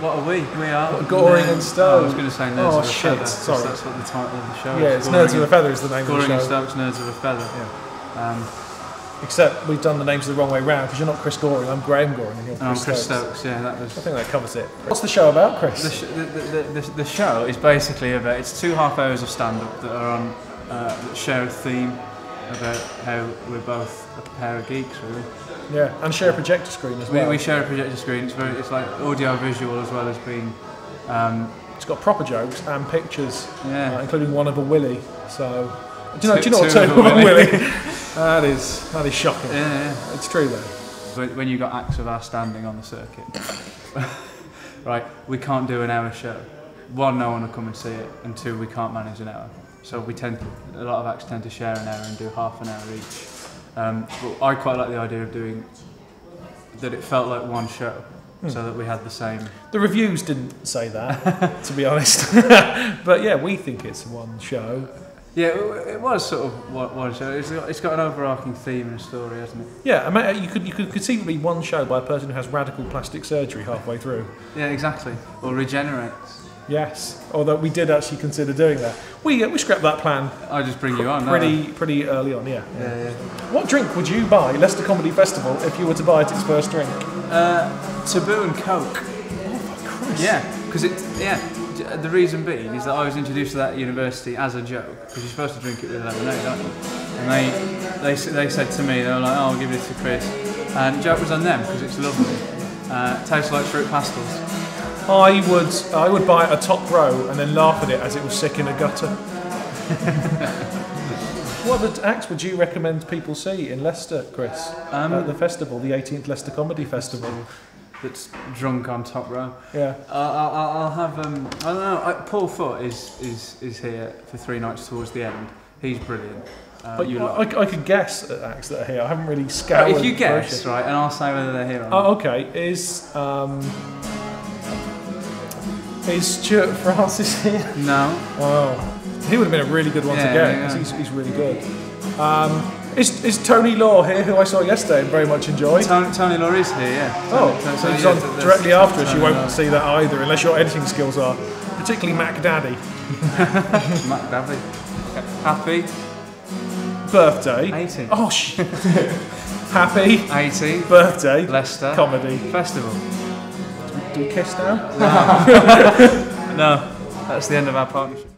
what are we? We are Goring and Stone. I was going to say Nerds Oh, of a shit, Feather. sorry. That's what the title of the show Yeah, is. it's Goring Nerds of a and- Feather is the name Goring of and the show. Stokes, Nerds of a Feather. Um, Except we've done the names the wrong way round because you're not Chris Goring, I'm Graham Goring, and you're and I'm Chris, Chris Stokes. Stokes. Yeah, that was. I think that covers it. What's the show about, Chris? The, sh- the, the, the, the show is basically about it's two half hours of stand up that are on uh, that share a theme about how we're both a pair of geeks really. yeah, and share a projector screen as We, well. we share a projector screen. It's very it's like audio visual as well as being um, It's got proper jokes and pictures, yeah. uh, including one of a willy. So, do you know, Two- do you know what two of a willy. that is that is shocking. yeah, yeah. It's true though. When, when you got acts of our standing on the circuit, right? We can't do an hour show. One, no one will come and see it, and two, we can't manage an hour. So we tend a lot of acts tend to share an hour and do half an hour each. Um, but I quite like the idea of doing that. It felt like one show, so that we had the same. The reviews didn't say that, to be honest. but yeah, we think it's one show. Yeah, it, was sort of one, one show. It's got, it's got an overarching theme and a story, hasn't it? Yeah, I mean, you could you could conceivably one show by a person who has radical plastic surgery halfway through. Yeah, exactly. Or regenerates. Yes, although we did actually consider doing that. We uh, we scrapped that plan I just bring you on. don't I? pretty pretty early on. Yeah. Yeah, yeah. What drink would you buy Leicester Comedy Festival if you were to buy it its first drink? Uh, taboo and Coke. Yeah, because it. Yeah, the reason being is that I was introduced to that at university as a joke because you're supposed to drink it with lemonade, aren't you? And they, they, they said to me, they were like, "Oh, I'll give it to Chris," and joke was on them because it's lovely. Uh, tastes like Fruit Pastilles. I would I would buy a top row and then laugh at it as it was sick in a gutter. what other acts would you recommend people see in Leicester, Chris? Um, at the festival, the 18th Leicester Comedy Festival. That's drunk on top row. Yeah. Uh, I'll, I'll have. Um, I don't know. I, Paul Foot is, is is here for three nights towards the end. He's brilliant. Uh, But you I, like. I could guess at acts that are here. I haven't really scoured. if you guess right, and I'll say whether they're here or not. Oh, okay. Is um, is Stuart Francis here? No. Oh, he would have been a really good one Yeah, to get yeah, he's, he's really good. Um, is, is Tony Law here, who I saw yesterday and very much enjoyed? Tony, Tony Law is here, yeah. Oh, Tony- so Tony- he's yeah, on directly after us. You won't Law. see that either, unless your editing skills are, particularly Mac Daddy. Mac Daddy. Happy. Birthday. 18. Oh shit. Happy 18. birthday. Leicester. Comedy. Festival. Do we kiss now? No, that's the end of our partnership.